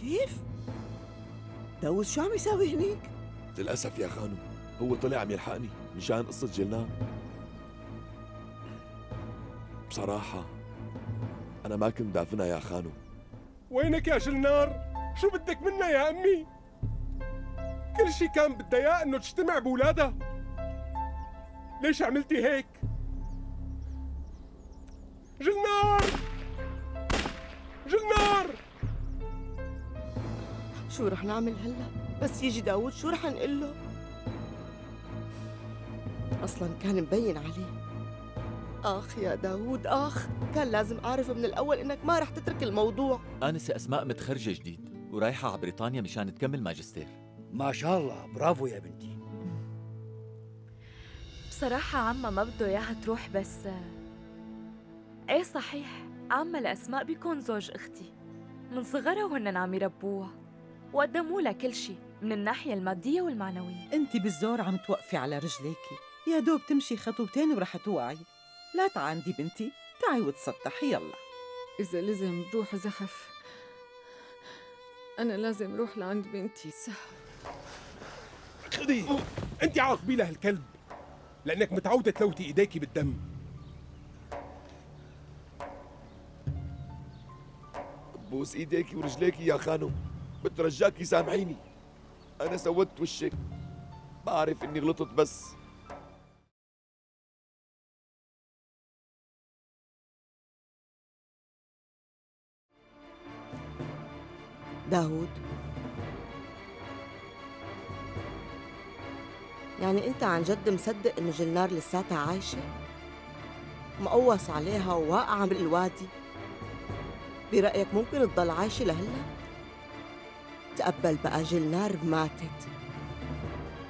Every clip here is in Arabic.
كيف؟ داوود شو عم يساوي هنيك؟ للأسف يا خانم هو طلع عم يلحقني مشان قصة جلنان بصراحة أنا ما كنت دافنها يا خانم وينك يا جلنار؟ شو بدك منا يا أمي؟ كل شي كان بدها إياه إنه تجتمع بولادها ليش عملتي هيك؟ جلنار جلنار شو رح نعمل هلا؟ بس يجي داوود شو رح نقول له؟ أصلا كان مبين عليه آخ يا داوود آخ كان لازم أعرف من الأول إنك ما رح تترك الموضوع. آنسة أسماء متخرجة جديد ورايحة على بريطانيا مشان تكمل ماجستير. ما شاء الله برافو يا بنتي. بصراحة عمّا ما بده إياها تروح بس إيه صحيح عمّا لأسماء بيكون زوج أختي. من صغرها وهن عم يربوها. وقدموا لها كل شي من الناحية المادية والمعنوية. أنت بالزور عم توقفي على رجليكي يا دوب تمشي خطوتين ورح توعي. لا تعاندي بنتي. تعي وتسطحي يلا. إذا لازم بروح زحف. أنا لازم روح لعند بنتي. خدي أنت عاقبي لها الكلب. لأنك متعودة تلوتي إيديكي بالدم. بوس إيديكي ورجليكي يا خانم. بترجاكي سامحيني أنا سودت وشك. بعرف إني غلطت بس. داوود. يعني أنت عن جد مصدق إنه جلنار لساتها عايشة؟ مقوص عليها وواقعة بالوادي برأيك ممكن تضل عايشة لهلأ؟ تقبل بقى جلنار ماتت.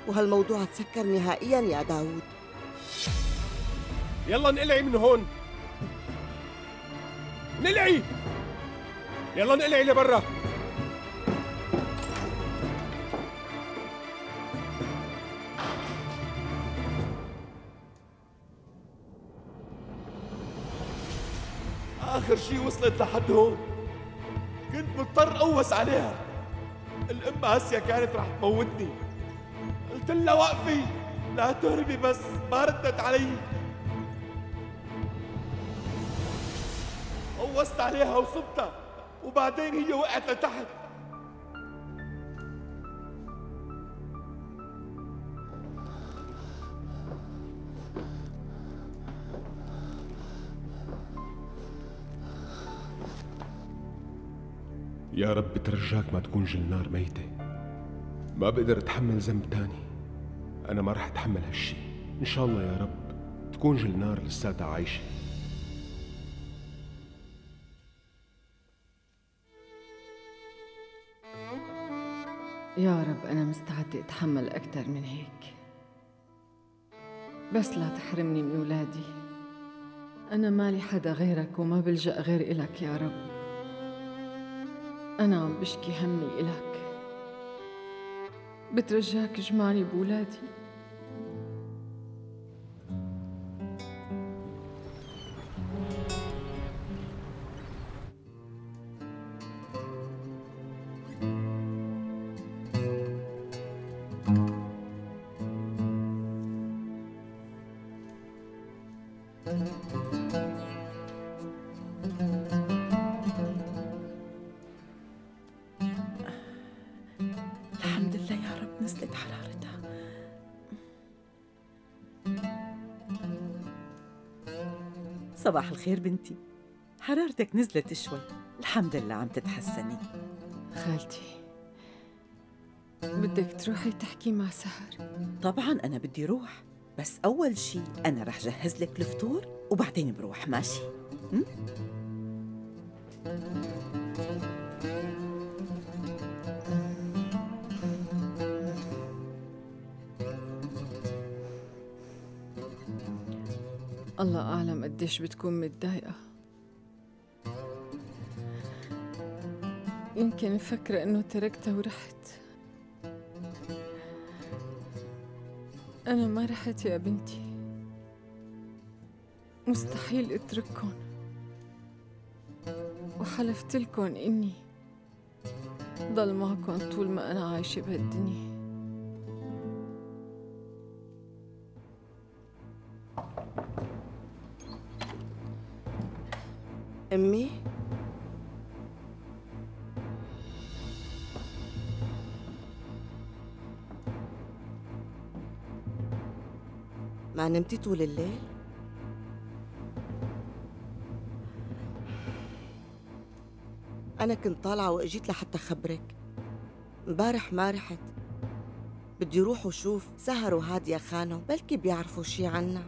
وهالموضوع تسكر نهائيا يا داوود. يلا نقلعي من هون. نقلعي! يلا نقلعي لبرا. آخر شي وصلت لحد هون. كنت مضطر أوس عليها. الأم آسيا كانت رح تموتني. قلت لها وقفي لا تهربي بس ما ردت علي. قوست عليها وصبتها وبعدين هي وقعت لتحت. يا رب بترجاك ما تكون جلنار ميتة. ما بقدر أتحمل ذنب تاني. أنا ما رح أتحمل هالشي. إن شاء الله يا رب تكون جلنار لساتها عايشة. يا رب أنا مستعدة أتحمل أكتر من هيك. بس لا تحرمني من ولادي أنا مالي حدا غيرك وما بلجأ غير إلك يا رب. أنا عم بشكي همي إلك. بترجاك اجمعني بولادي. صباح الخير بنتي. حرارتك نزلت شوي. الحمد لله عم تتحسني. خالتي بدك تروحي تحكي مع سهر؟ طبعا أنا بدي روح. بس أول شي أنا رح جهز لك الفطور وبعدين بروح. ماشي؟ م? الله أعلم قديش بتكون متضايقة. يمكن مفكرة إنه تركتها ورحت. أنا ما رحت يا بنتي. مستحيل أترككن. وحلفت لكم إني ضل معكم طول ما أنا عايشة بهالدنيا. أمي. ما نمتي طول الليل؟ أنا كنت طالعة وإجيت لحتى خبرك امبارح ما رحت. بدي روح وشوف سهر وهادية خانو بلكي بيعرفوا شي عنا.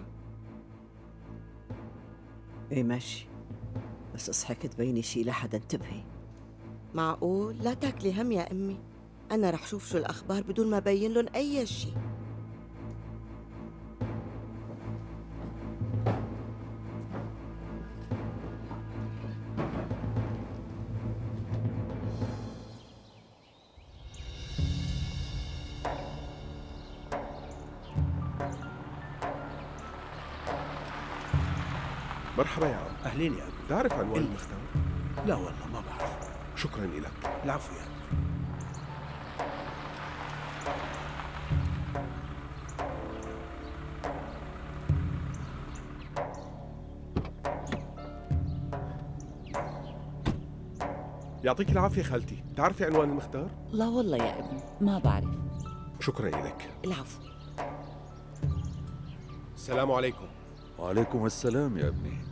إيه ماشي. بس اصحك تبيني شي لحدا انتبهي. معقول؟ لا تاكلي هم يا أمي. أنا رح شوف شو الأخبار بدون ما بين لهم أي شي. تعرف عنوان إلا. المختار؟ لا والله ما بعرف. شكرا لك. العفو يا يعطيك العافية خالتي. تعرفي عنوان المختار؟ لا والله يا ابني ما بعرف. شكرا لك. العفو. السلام عليكم. وعليكم السلام يا ابني.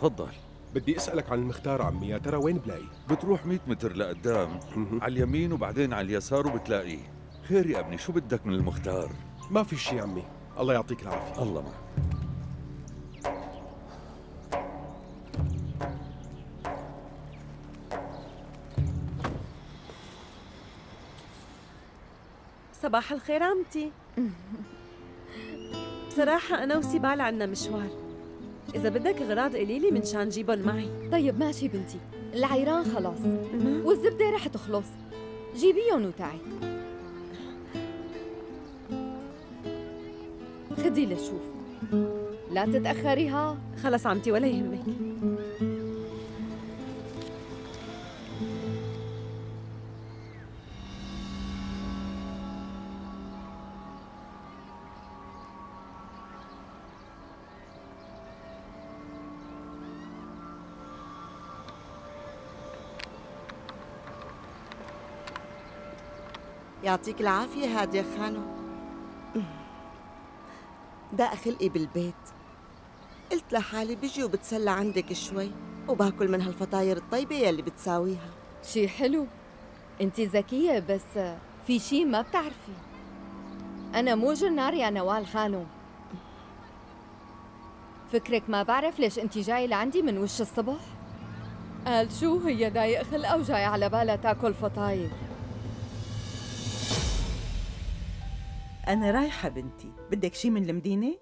تفضل. بدي أسألك عن المختار عمي يا ترى وين بلاقي؟ بتروح 100 متر لقدام على اليمين وبعدين على اليسار وبتلاقيه. خير يا ابني شو بدك من المختار؟ ما في شي عمي الله يعطيك العافية. الله معك. صباح الخير عمتي. بصراحة أنا وسيبال عنا مشوار. إذا بدك أغراض قليلة من شان جيبهم معي. طيب ماشي بنتي. العيران خلاص. والزبدة رح تخلص. جيبيهم وتعي. خدي لشوف. لا تتأخري ها؟ خلص عمتي ولا يهمك. يعطيك العافية هادية خانو. داق خلقي بالبيت. قلت لحالي بيجي وبتسلى عندك شوي وباكل من هالفطاير الطيبة يلي بتساويها. شي حلو؟ انتي ذكية بس في شي ما بتعرفي. أنا مو جنار يا نوال خانو. فكرك ما بعرف ليش انتي جاي لعندي من وش الصبح؟ قال شو هي ضايق خلقها وجاي على بالها تاكل فطاير. أنا رايحة بنتي. بدك شي من المدينة؟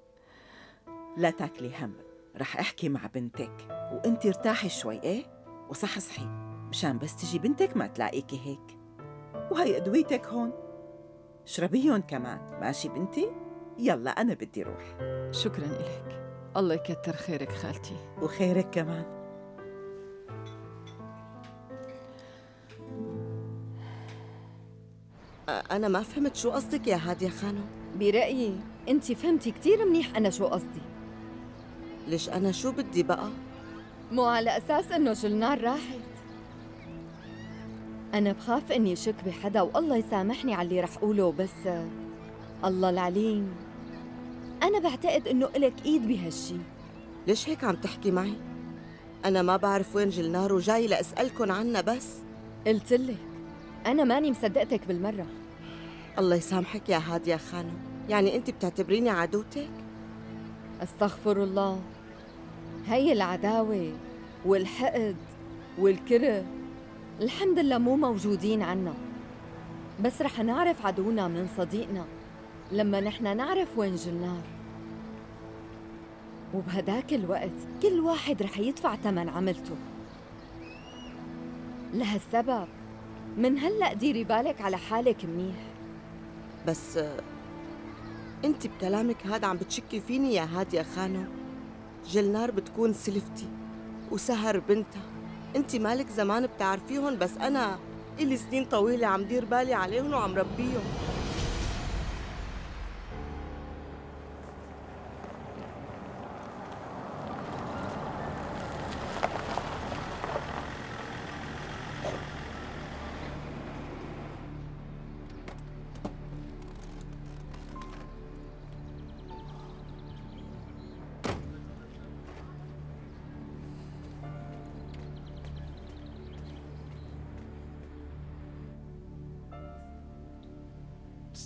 لا تاكلي هم. رح أحكي مع بنتك. وأنت ارتاحي شوي إيه؟ وصحصحي مشان بس تجي بنتك ما تلاقيكي هيك. وهي أدويتك هون. اشربيهم كمان. ماشي بنتي؟ يلا أنا بدي روح. شكرا إلك الله يكتر خيرك خالتي. وخيرك كمان. أنا ما فهمت شو قصدك يا هادية خانو برأيي انتي فهمتي كتير منيح أنا شو قصدي. ليش أنا شو بدي بقى؟ مو على أساس إنه جلنار راحت. أنا بخاف إني شك بحدا والله يسامحني على اللي رح أقوله بس الله العليم. أنا بعتقد إنه إلك إيد بهالشي. ليش هيك عم تحكي معي؟ أنا ما بعرف وين جلنار وجاي لأسألكن عنها بس. قلتلك أنا ماني مصدقتك بالمرة. الله يسامحك يا هادية خانو يعني أنت بتعتبريني عدوتك؟ أستغفر الله. هي العداوة والحقد والكره الحمد لله مو موجودين عنا. بس رح نعرف عدونا من صديقنا لما نحن نعرف وين جلنار وبهداك الوقت كل واحد رح يدفع ثمن عملته. لهالسبب من هلأ ديري بالك على حالك منيح. بس أنت بكلامك هذا عم بتشكي فيني يا هادية خانو. جلنار بتكون سلفتي وسهر بنتها. أنت مالك زمان بتعرفيهم بس أنا إلي سنين طويلة عم دير بالي عليهم وعم ربيهم.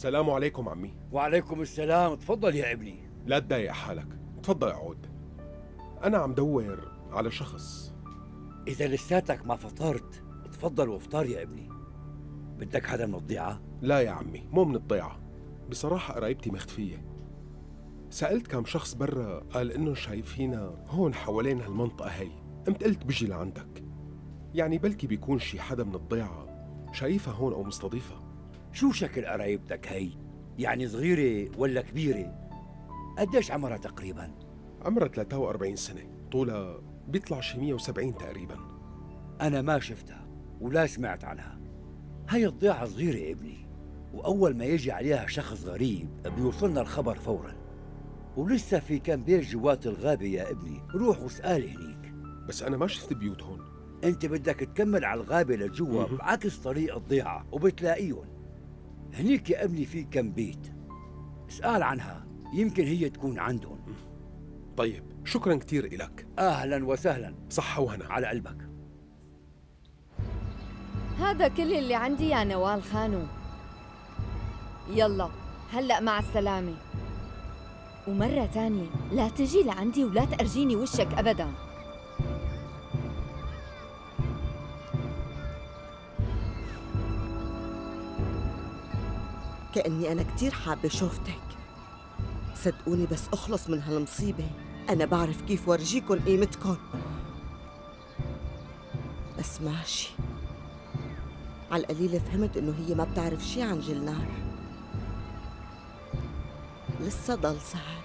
السلام عليكم عمي. وعليكم السلام. تفضل يا ابني. لا تضايق حالك. تفضل اقعد أنا عم دور على شخص. إذا لساتك ما فطرت تفضل وافطر يا ابني. بدك حدا من الضيعة؟ لا يا عمي مو من الضيعة. بصراحة قرايبتي مختفية. سألت كم شخص برا قال إنه شايفينا هون حوالين هالمنطقة هي. قمت قلت بجي لعندك. يعني بلكي بيكون شي حدا من الضيعة شايفها هون أو مستضيفها. شو شكل قرايبتك هي؟ يعني صغيرة ولا كبيرة؟ قديش عمرها تقريبا؟ عمرها 43 سنة. طولها بيطلع شي 170 تقريبا. أنا ما شفتها ولا سمعت عنها. هي الضيعة صغيرة يا ابني وأول ما يجي عليها شخص غريب بيوصلنا الخبر فورا. ولسه في كم بيت جوات الغابة يا ابني. روح واسأل هنيك. بس أنا ما شفت بيوت هون. أنت بدك تكمل على الغابة لجوا بعكس طريق الضيعة وبتلاقيهم. هنيك يا ابني في كم بيت. اسأل عنها يمكن هي تكون عندهم. طيب شكرا كثير إلك. أهلا وسهلا. صحة وهنا. على قلبك. هذا كل اللي عندي يا نوال خانو. يلا هلأ مع السلامة. ومرة تانية لا تجي لعندي ولا تأرجيني وشك أبداً. كأني أنا كتير حابة شوفتك. صدقوني بس أخلص من هالمصيبة. أنا بعرف كيف ورجيكن قيمتكن. بس ماشي. على القليلة فهمت إنه هي ما بتعرف شي عن جلنار. لسه ضل سهر.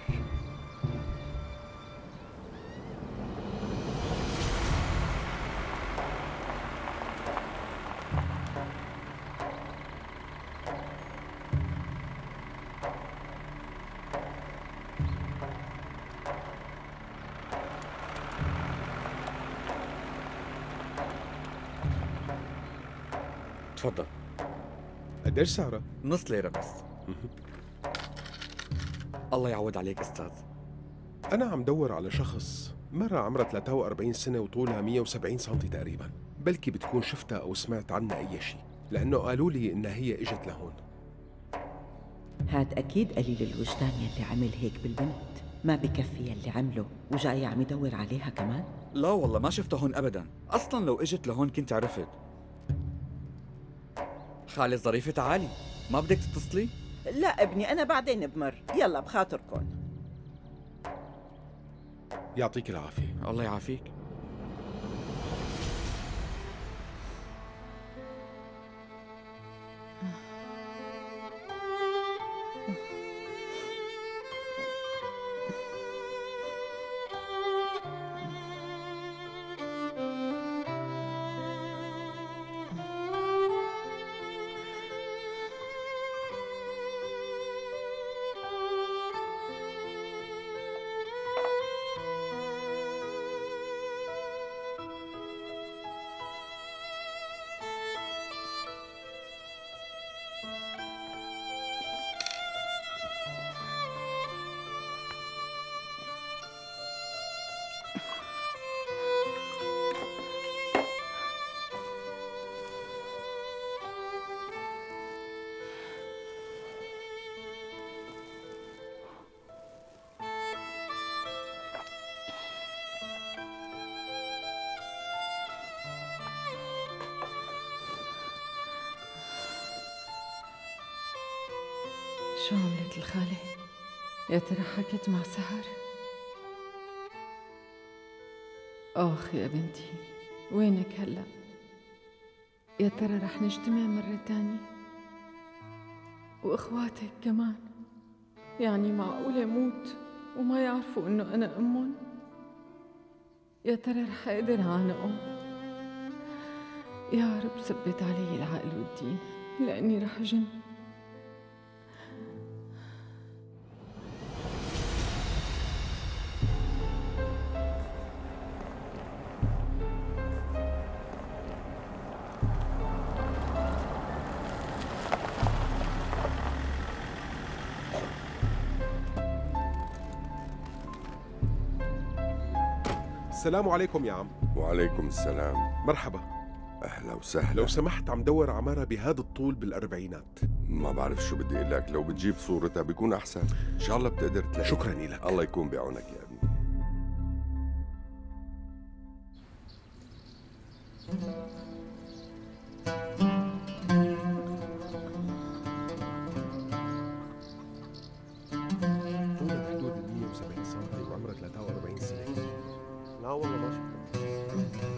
قديش سعرها؟ نص ليرة بس. الله يعود عليك أستاذ. أنا عم دور على شخص مرة عمرها 43 سنة وطولها 170 سنتي تقريبا. بلكي بتكون شفتها أو سمعت عنها أي شيء لأنه قالوا لي إنها هي إجت لهون. هاد أكيد قليل الوجدان يلي عمل هيك بالبنت. ما بكفي يلي عمله وجاي عم يدور عليها كمان؟ لا والله ما شفتها هون ابدا. أصلا لو إجت لهون كنت عرفت. خالي الظريفة تعالي. ما بدك تتصلي؟ لا ابني أنا بعدين بمر. يلا بخاطركم. يعطيك العافية. الله يعافيك. عملت الخالة؟ يا ترى حكت مع سهر؟ آخ يا بنتي وينك هلأ؟ يا ترى رح نجتمع مرة تانية؟ وإخواتك كمان يعني معقولة موت وما يعرفوا إنه أنا أمهم؟ يا ترى رح أقدر أعانقهم؟ يا رب ثبت علي العقل والدين لأني رح جن السلام عليكم يا عم. وعليكم السلام. مرحبا. أهلا وسهلا. لو سمحت عم دور عمارة بهذا الطول بالأربعينات. ما بعرف شو بدي أقول لك. لو بتجيب صورتها بيكون أحسن. إن شاء الله بتقدر تلاقيها. شكراً لك. الله يكون بعونك يا أبني. ما شفتها.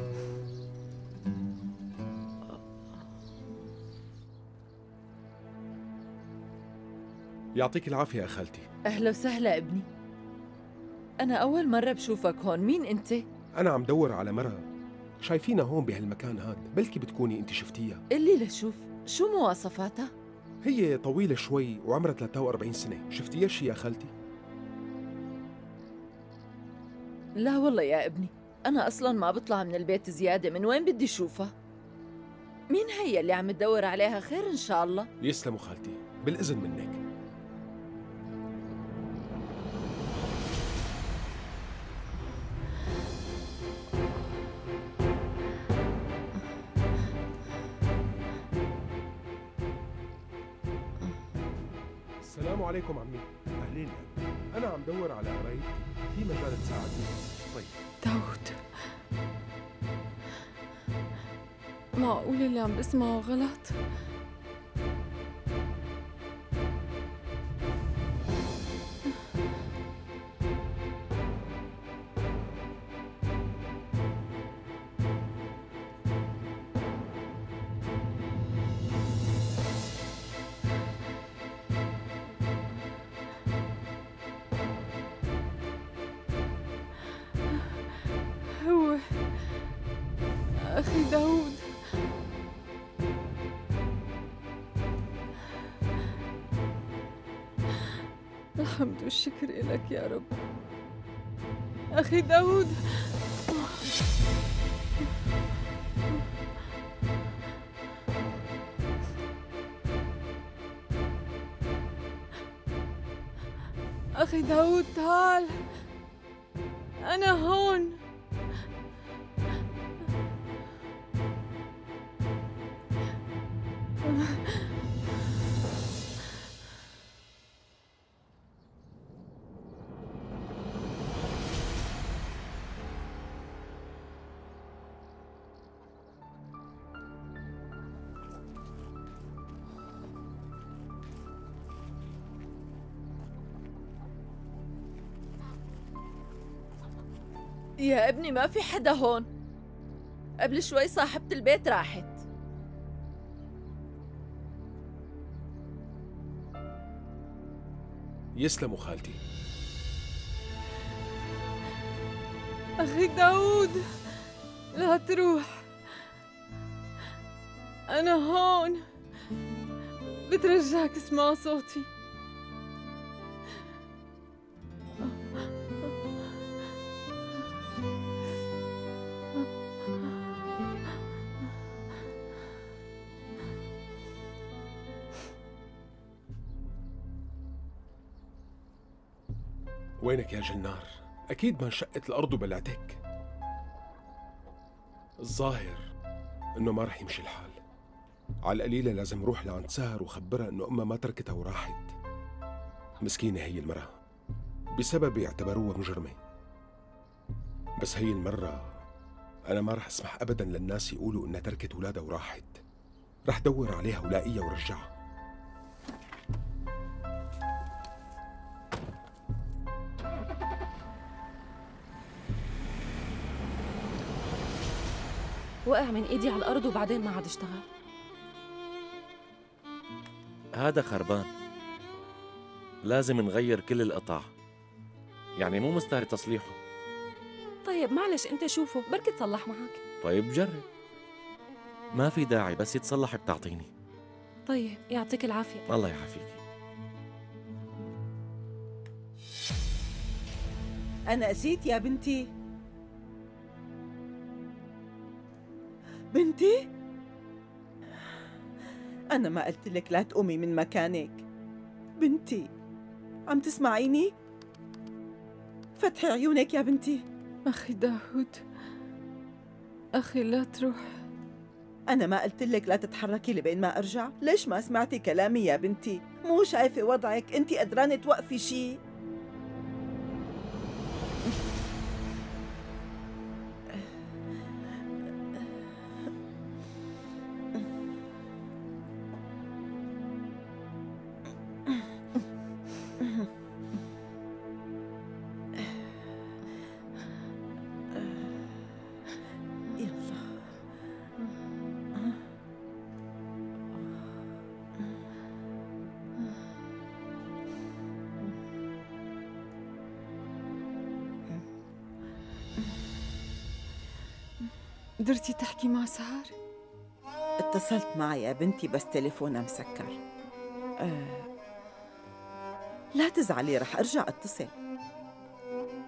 يعطيك العافية يا خالتي. أهلا وسهلا ابني. أنا أول مرة بشوفك هون مين أنت؟ أنا عم دور على مرة. شايفينها هون بهالمكان هاد. بلكي بتكوني أنت شفتيها. قلي لشوف شو مواصفاتها؟ هي طويلة شوي وعمرها 43 سنة. شفتيها شي يا خالتي؟ لا والله يا ابني أنا أصلا ما بطلع من البيت زيادة من وين بدي شوفها؟ مين هي اللي عم تدور عليها خير إن شاء الله؟ يسلموا خالتي بالإذن منك بسمعه غلط. هو أخي داود الحمد والشكر لك يا رب. أخي داود أخي داود يا ابني ما في حدا هون. قبل شوي صاحبة البيت راحت. يسلموا خالتي. أخي داود لا تروح. أنا هون. بترجاك اسمع صوتي. وينك يا جنار؟ أكيد ما انشقت الأرض وبلعتك الظاهر إنه ما رح يمشي الحال. على القليلة لازم روح لعند سهر وخبرها إنه أمها ما تركتها وراحت. مسكينة هي المرأة. بسبب يعتبروها مجرمة. بس هي المرة أنا ما رح أسمح أبدا للناس يقولوا إنها تركت ولادها وراحت. رح دور عليها ولاقيها ورجعها. وقع من ايدي على الأرض وبعدين ما عاد اشتغل. هذا خربان. لازم نغير كل القطع يعني مو مستاهل تصليحه. طيب معلش انت شوفه. بركي تصلح معك. طيب جرب. ما في داعي بس يتصلح بتعطيني. طيب يعطيك العافية. الله يعافيك. أنا أجيت يا بنتي. بنتي أنا ما قلت لك لا تقومي من مكانك بنتي عم تسمعيني؟ فتحي عيونك يا بنتي أخي داود أخي لا تروح أنا ما قلت لك لا تتحركي لبين ما أرجع؟ ليش ما سمعتي كلامي يا بنتي؟ مو شايفة وضعك أنت قدرانة توقفي شيء؟ قدرتي تحكي مع سهر؟ اتصلت معها يا بنتي بس تليفونها مسكر. آه. لا تزعلي رح أرجع أتصل.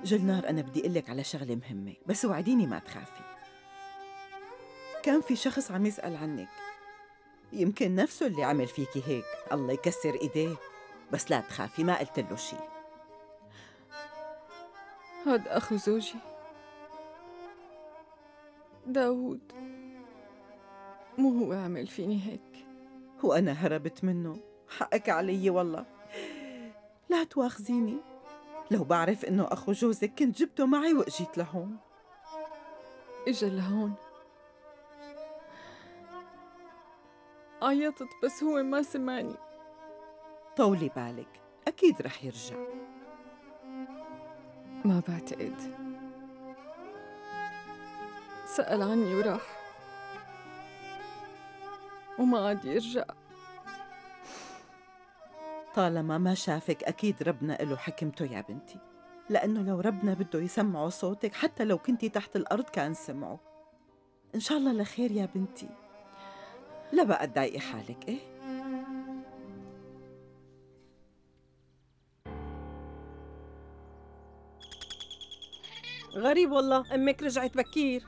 جلنار أنا بدي أقول لك على شغلة مهمة بس وعديني ما تخافي. كان في شخص عم يسأل عنك. يمكن نفسه اللي عمل فيكي هيك. الله يكسر إيديه. بس لا تخافي ما قلت له شيء هاد أخو زوجي. داوود. مو هو عمل فيني هيك. وأنا هربت منه. حقك علي والله. لا تواخذيني. لو بعرف إنه أخو جوزك كنت جبته معي وأجيت لهون. إجا لهون. عيطت بس هو ما سمعني. طولي بالك. أكيد رح يرجع. ما بعتقد. سأل عني وراح وما عاد يرجع. طالما ما شافك أكيد ربنا له حكمته يا بنتي. لأنه لو ربنا بده يسمعوا صوتك حتى لو كنتي تحت الأرض كان سمعوا إن شاء الله لخير يا بنتي. لا بقى تضايقي حالك إيه؟ غريب والله أمك رجعت بكير.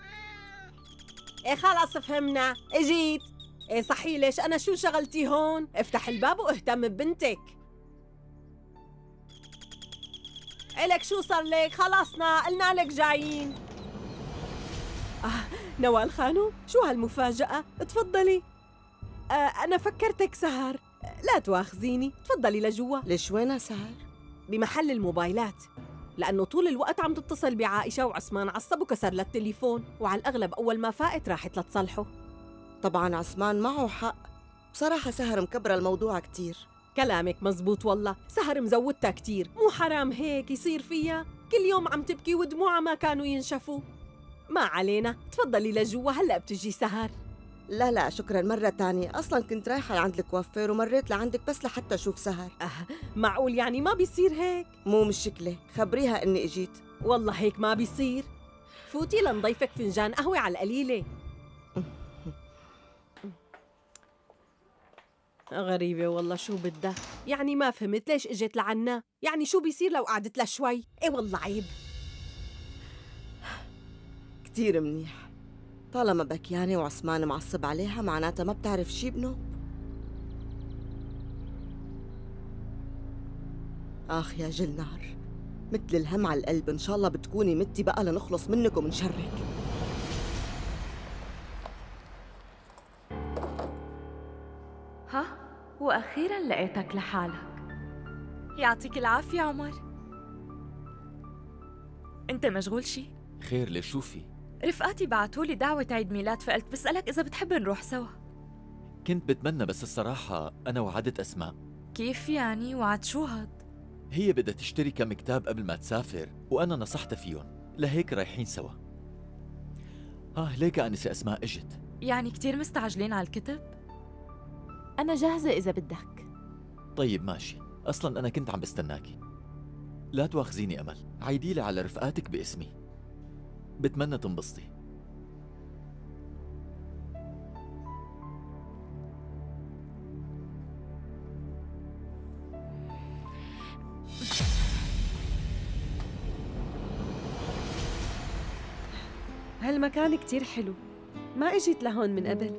إيه خلص فهمنا. اجيت. إيه صحي ليش؟ أنا شو شغلتي هون؟ افتح الباب واهتم ببنتك. إلك شو صار لك؟ خلصنا قلنا لك جايين. آه نوال خانو شو هالمفاجأة؟ تفضلي. آه أنا فكرتك سهر. لا تواخذيني تفضلي لجوا. ليش؟ وينها سهر؟ بمحل الموبايلات. لأنه طول الوقت عم تتصل بعائشة وعثمان عصب وكسر لها التليفون وعلى الأغلب أول ما فاقت راحت لتصلحه طبعا عثمان معه حق. بصراحة سهر مكبرة الموضوع كتير. كلامك مزبوط والله. سهر مزودتها كتير. مو حرام هيك يصير فيها؟ كل يوم عم تبكي ودموعها ما كانوا ينشفوا. ما علينا. تفضلي لجوا. هلأ بتجي سهر. لا لا شكرا مرة تانية. أصلا كنت رايحة لعند الكوافير ومريت لعندك بس لحتى أشوف سهر. أه معقول يعني ما بيصير هيك؟ مو مشكلة خبريها إني إجيت. والله هيك ما بيصير. فوتي لنضيفك فنجان قهوة على القليلة. غريبة والله شو بدها. يعني ما فهمت ليش إجت لعنا. يعني شو بيصير لو قعدت لها شوي إيه والله عيب. كتير منيح. طالما بكيانة وعثمان معصب عليها معناتها ما بتعرف شي بنوب آخ يا جلنار مثل الهم على القلب إن شاء الله بتكوني متي بقى لنخلص منك ومن شرك. ها؟ وأخيرا لقيتك لحالك. يعطيك العافية عمر. أنت مشغول شي؟ خير ليش رفقاتي بعتولي دعوة عيد ميلاد فقلت بسألك إذا بتحب نروح سوا. كنت بتمنى بس الصراحة أنا وعدت أسماء. كيف يعني؟ وعد شو هاد؟ هي بدها تشتري كم كتاب قبل ما تسافر وأنا نصحتها فيهم. لهيك رايحين سوا. ها ليك أنسة أسماء إجت. يعني كتير مستعجلين على الكتب؟ أنا جاهزة إذا بدك. طيب ماشي. أصلا أنا كنت عم بستناكي. لا تواخذيني أمل. عيديلي على رفقاتك باسمي. بتمنى تنبسطي. هالمكان كتير حلو. ما إجيت لهون من قبل.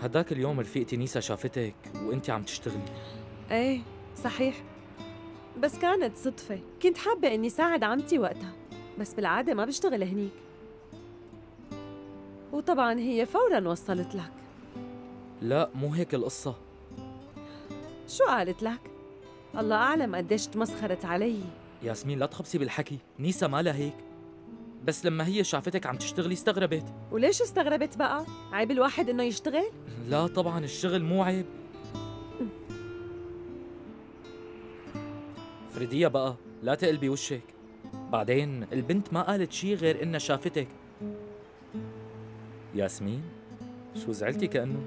هداك اليوم رفيقتي نيسا شافتك وانت عم تشتغلي. إيه. صحيح. بس كانت صدفة. كنت حابة إني ساعد عمتي وقتها بس بالعادة ما بشتغل هنيك. وطبعا هي فورا وصلت لك. لا مو هيك القصة. شو قالت لك؟ الله أعلم قديش تمسخرت علي. ياسمين لا تخبصي بالحكي. نيسا مالها هيك. بس لما هي شافتك عم تشتغلي استغربت. وليش استغربت بقى؟ عيب الواحد إنه يشتغل؟ لا طبعا الشغل مو عيب. فريديا بقى لا تقلبي وشك بعدين البنت ما قالت شي غير إنها شافتك. ياسمين شو زعلتي كأنه؟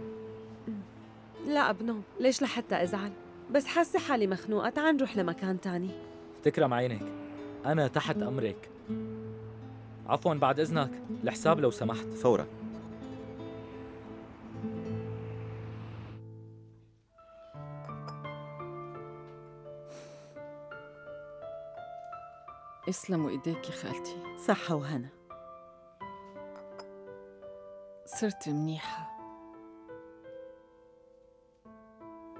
لا ابنو ليش لحتى أزعل؟ بس حاسة حالي مخنوقة تعال نروح لمكان تاني. تكرم عينك أنا تحت أمرك. عفوا بعد إذنك الحساب لو سمحت. فورا. يسلموا ايديك يا خالتي. صحة وهنا. صرت منيحة.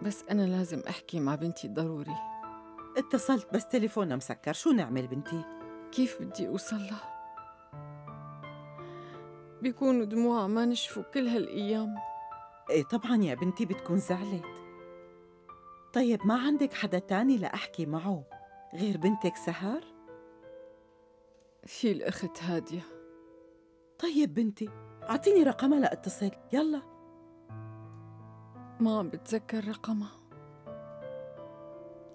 بس أنا لازم أحكي مع بنتي ضروري. اتصلت بس تليفونها مسكر. شو نعمل بنتي؟ كيف بدي أوصل لها؟ بيكونوا دموعها ما نشفوا كل هالأيام. إيه طبعا يا بنتي بتكون زعلت. طيب ما عندك حدا تاني لأحكي معه؟ غير بنتك سهر؟ في الأخت هادية. طيب بنتي أعطيني رقمها لأتصل. يلا. ما عم بتذكر رقمها.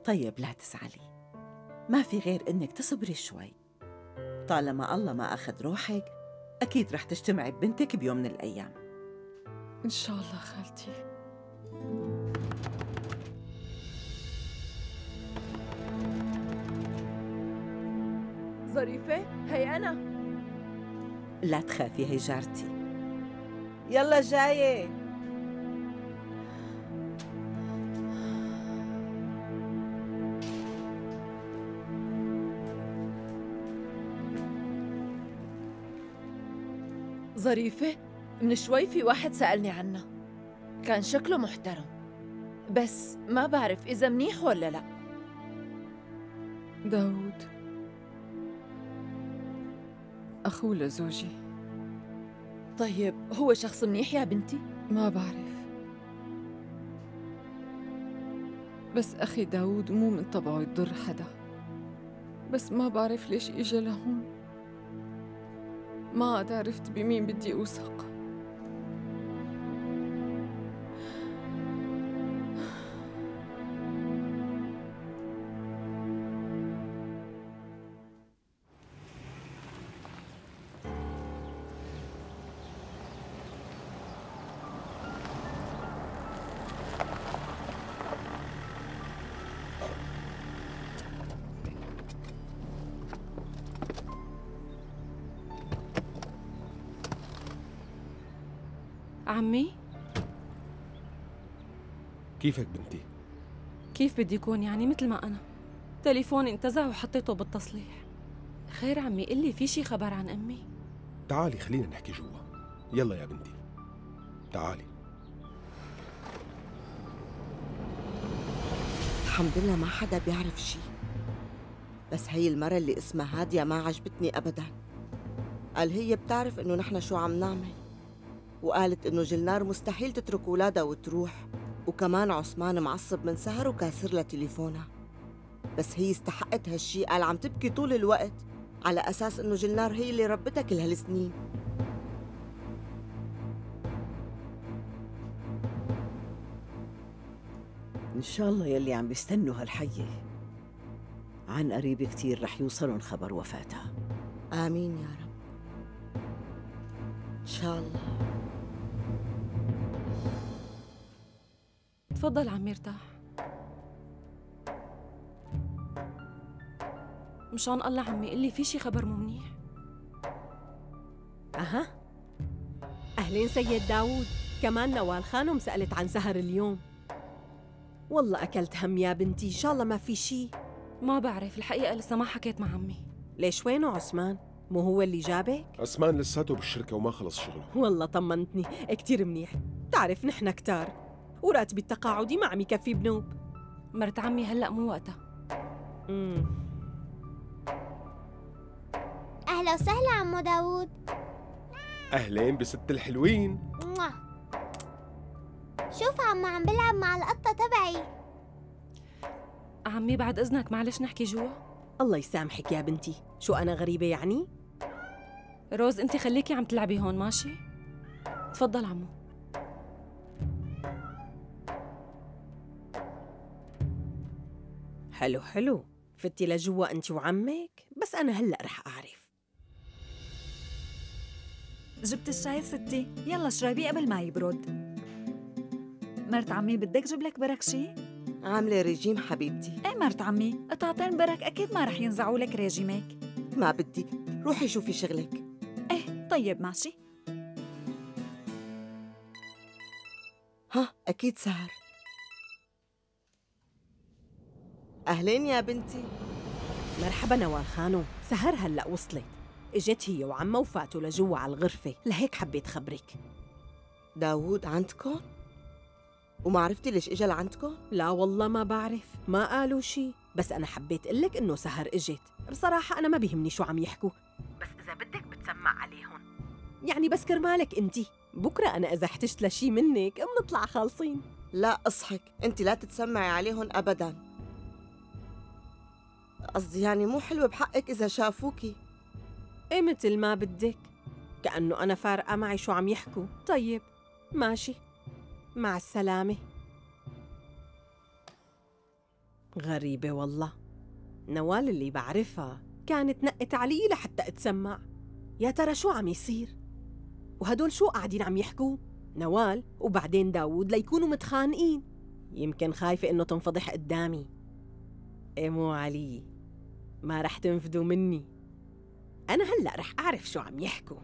طيب لا تزعلي. ما في غير إنك تصبري شوي. طالما الله ما أخذ روحك أكيد رح تجتمعي ببنتك بيوم من الأيام. إن شاء الله خالتي. ظريفة؟ هي أنا. لا تخافي هي جارتي. يلا جاية. ظريفة؟ من شوي في واحد سألني عنها كان شكله محترم. بس ما بعرف إذا منيح ولا لا. داود أخوه لزوجي. طيب هو شخص منيح يا بنتي؟ ما بعرف. بس أخي داود مو من طبعه يضر حدا. بس ما بعرف ليش إجا لهون. ما عاد عرفت بمين بدي أوثق. عمي؟ كيفك بنتي؟ كيف بدي يكون يعني مثل ما أنا؟ تليفوني انتزع وحطيته بالتصليح. خير عمي قلي في شي خبر عن أمي؟ تعالي خلينا نحكي جوا. يلا يا بنتي. تعالي. الحمد لله ما حدا بيعرف شي. بس هي المرة اللي اسمها هادية ما عجبتني أبدا. قال هي بتعرف إنه نحن شو عم نعمل. وقالت إنه جلنار مستحيل تترك ولادها وتروح وكمان عثمان معصب من سهر وكاسر لها تليفونها. بس هي استحقت هالشي قال عم تبكي طول الوقت على أساس إنه جلنار هي اللي ربتها كل هالسنين. إن شاء الله يلي عم بيستنوا هالحية. عن قريب كتير رح يوصلن خبر وفاتها. آمين يا رب. إن شاء الله. تفضل عمي ارتاح مشان الله عمي قلي في شي خبر مو منيح. أها. أهلين سيد داوود كمان نوال خانم سألت عن سهر اليوم. والله أكلت هم يا بنتي إن شاء الله ما في شي. ما بعرف الحقيقة لسه ما حكيت مع عمي. ليش وينه عثمان؟ مو هو اللي جابك؟ عثمان لساته بالشركة وما خلص شغله. والله طمنتني كتير منيح. بتعرف نحن كتار. وراتبي التقاعدي ما عم يكفي بنوب مرت عمي هلأ مو وقتها. امم أهلا وسهلا عمو داوود. أهلين بست الحلوين. شوف عمو عم بلعب مع القطة تبعي. عمي بعد إذنك معلش نحكي جوا. الله يسامحك يا بنتي. شو أنا غريبة يعني؟ روز انت خليكي عم تلعبي هون ماشي؟ تفضل عمو. حلو حلو. فتي لجوا أنت وعمك بس أنا هلأ رح أعرف. جبت الشاي ستي. يلا اشربي قبل ما يبرد. مرت عمي بدك جيب لك برك شي؟ عاملة ريجيم حبيبتي. إيه مرت عمي قطعتين برك أكيد ما رح ينزعوا لك ريجيمك ما بدي. روحي شوفي شغلك. إيه طيب ماشي. ها أكيد سهر. أهلين يا بنتي؟ مرحبا نوال خانو سهر هلأ وصلت. إجت هي وعمها وفاتوا لجوا على الغرفة لهيك حبيت خبرك. داوود عندكم؟ وما عرفتي ليش اجى لعندكم؟ لا والله ما بعرف ما قالوا شي. بس أنا حبيت قلك إنه سهر إجت. بصراحة أنا ما بيهمني شو عم يحكوا. بس إذا بدك بتسمع عليهم. يعني بس كرمالك انتي بكرة أنا إذا احتجت لشي منك بنطلع خالصين. لا اصحك أنت لا تتسمعي عليهم ابدا. قصدي يعني مو حلوة بحقك إذا شافوكي. إيه مثل ما بدك. كأنه أنا فارقة معي شو عم يحكوا. طيب ماشي. مع السلامة. غريبة والله. نوال اللي بعرفها كانت نقت علي لحتى أتسمع. يا ترى شو عم يصير؟ وهدول شو قاعدين عم يحكوا؟ نوال وبعدين داوود ليكونوا متخانقين. يمكن خايفة إنه تنفضح قدامي. إيه مو علي ما رح تنفدوا مني. أنا هلأ رح أعرف شو عم يحكوا.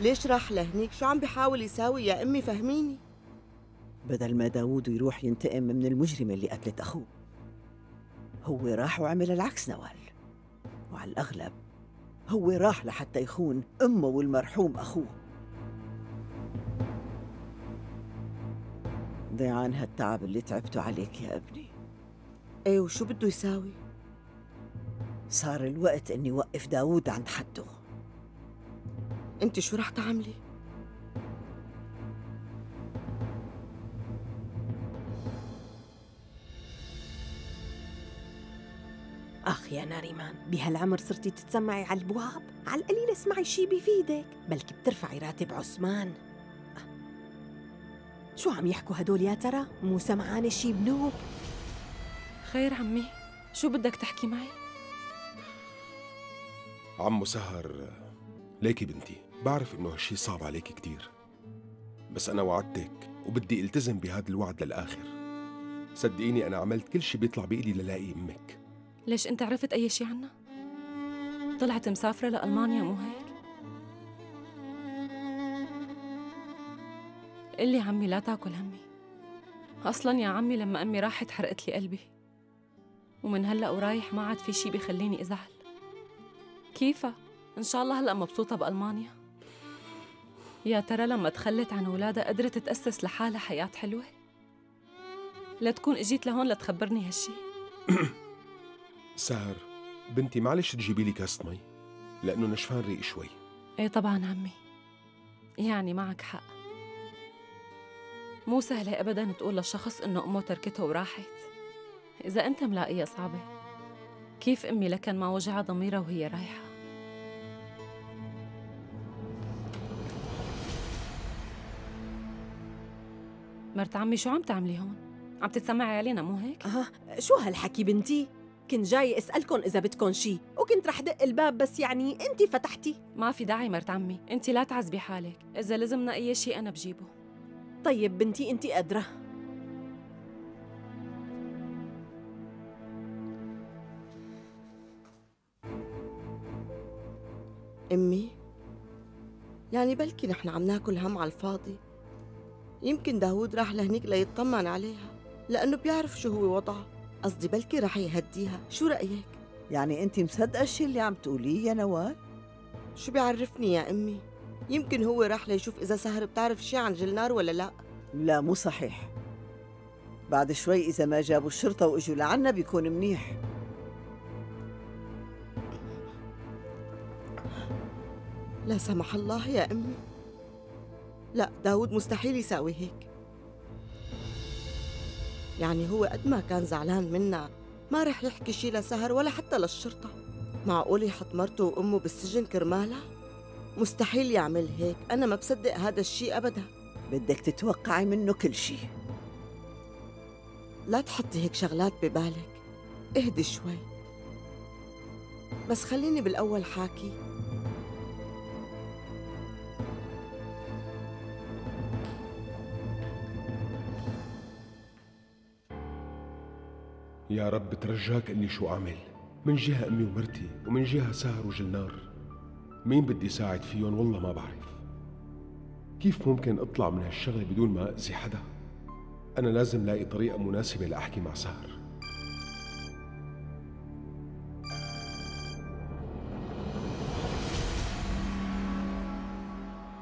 ليش راح لهنيك؟ شو عم بيحاول يساوي يا أمي؟ فهميني. بدل ما داوود يروح ينتقم من المجرمة اللي قتلت أخوه. هو راح وعمل العكس نوال. وعلى الأغلب هو راح لحتى يخون أمه والمرحوم أخوه. ضيعان هالتعب اللي تعبته عليك يا ابني إيه وشو بده يساوي؟ صار الوقت إني وقف داوود عند حده انت شو رح تعملي؟ أخ يا ناريمان بهالعمر صرتي تتسمعي على البواب على القليل اسمعي شي بيفيدك بلكي بترفعي راتب عثمان شو عم يحكوا هدول يا ترى؟ مو سمعانة شي بنوب خير عمي شو بدك تحكي معي؟ عمو سهر ليكي بنتي بعرف إنه هالشي صعب عليك كتير بس أنا وعدتك وبدي التزم بهذا الوعد للآخر صدقيني أنا عملت كل شي بيطلع بإيدي للاقي أمك ليش أنت عرفت أي شي عنها؟ طلعت مسافرة لألمانيا مو هيك؟ قلي عمي لا تاكل همي. أصلا يا عمي لما أمي راحت حرقت لي قلبي. ومن هلأ ورايح ما عاد في شي بيخليني أزعل. كيفها؟ إن شاء الله هلأ مبسوطة بألمانيا. يا ترى لما تخلت عن ولادها قدرت تأسس لحالها حياة حلوة؟ لا تكون إجيت لهون لتخبرني هالشي. سهر بنتي معلش تجيبي لي كاسة مي لأنه نشفان ريق شوي. إيه طبعا عمي. يعني معك حق. مو سهلة أبدا تقول لشخص إنه أمه تركته وراحت إذا أنت ملاقيها صعبة كيف أمي لكن ما وجع ضميرها وهي رايحة مرت عمي شو عم تعملي هون؟ عم تتسمعي علينا مو هيك؟ آه شو هالحكي بنتي؟ كنت جاي اسالكم إذا بدكم شي وكنت رح دق الباب بس يعني انت فتحتي ما في داعي مرت عمي انت لا تعذبي حالك إذا لزمنا أي شيء أنا بجيبه طيب بنتي انت قادرة أمي يعني بلكي نحن عم ناكل هم على الفاضي يمكن داوود راح لهنيك ليطمن عليها لأنه بيعرف شو هو وضعها قصدي بلكي رح يهديها شو رأيك؟ يعني أنت مصدقة الشيء اللي عم تقوليه يا نوال؟ شو بيعرفني يا أمي؟ يمكن هو راح ليشوف إذا سهر بتعرف شي عن جلنار ولا لا؟ لا مو صحيح. بعد شوي إذا ما جابوا الشرطة وإجوا لعنا بيكون منيح. لا سمح الله يا أمي. لا داود مستحيل يساوي هيك. يعني هو قد ما كان زعلان منا ما رح يحكي شي لسهر ولا حتى للشرطة. معقول يحط مرته وأمه بالسجن كرمالها؟ مستحيل يعمل هيك. أنا ما بصدق هذا الشي أبدا. بدك تتوقعي منه كل شيء. لا تحطي هيك شغلات ببالك. اهدي شوي. بس خليني بالأول حاكي. يا رب ترجاك قلي شو أعمل. من جهة أمي ومرتي ومن جهة سهر وجلنار. مين بدي ساعد فيهم؟ والله ما بعرف. كيف ممكن أطلع من هالشغلة بدون ما أذي حدا؟ أنا لازم لاقي طريقة مناسبة لأحكي مع سهر.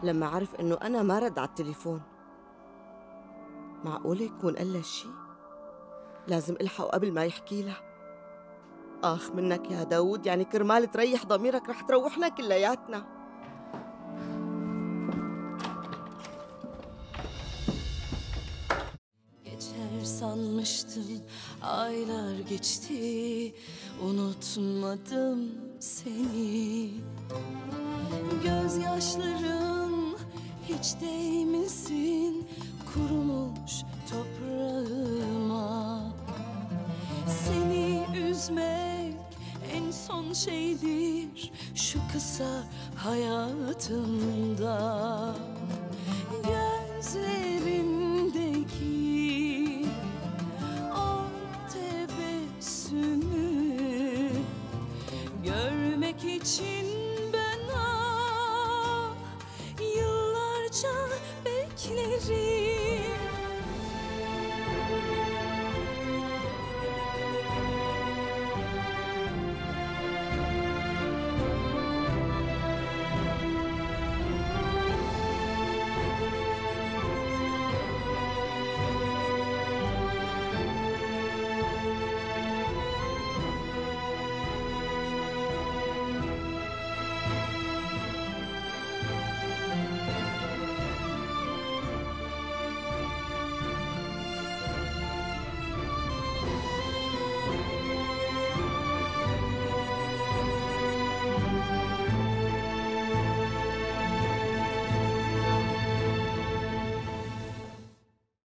لما عرف إنه أنا ما رد على التليفون. معقول يكون قال لها شي؟ لازم إلحقه قبل ما يحكي لها. آخ منك يا داود يعني كرمال تريح ضميرك رح تروحنا كلياتنا Geçer sanmıştım aylar geçti unutmadım seni Gözyaşlarım hiç değmesin kurumuş toprağıma şeydir şu kısa hayatımda. Gözlerindeki